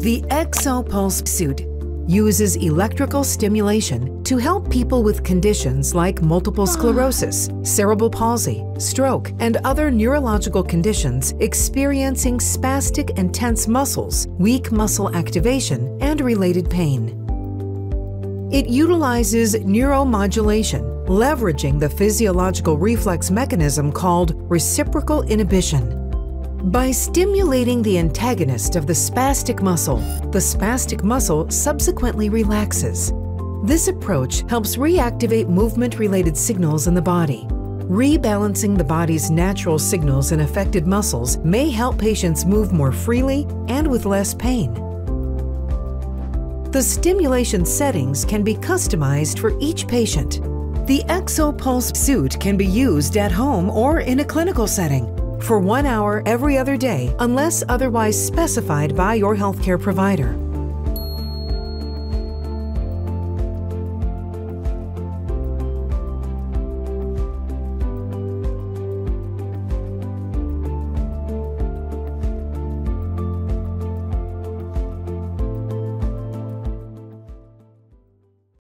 The ExoPulse suit uses electrical stimulation to help people with conditions like multiple ah. sclerosis, cerebral palsy, stroke, and other neurological conditions experiencing spastic and tense muscles, weak muscle activation, and related pain. It utilizes neuromodulation, leveraging the physiological reflex mechanism called reciprocal inhibition. By stimulating the antagonist of the spastic muscle, the spastic muscle subsequently relaxes. This approach helps reactivate movement-related signals in the body. Rebalancing the body's natural signals in affected muscles may help patients move more freely and with less pain. The stimulation settings can be customized for each patient. The ExoPulse suit can be used at home or in a clinical setting for one hour every other day unless otherwise specified by your healthcare provider.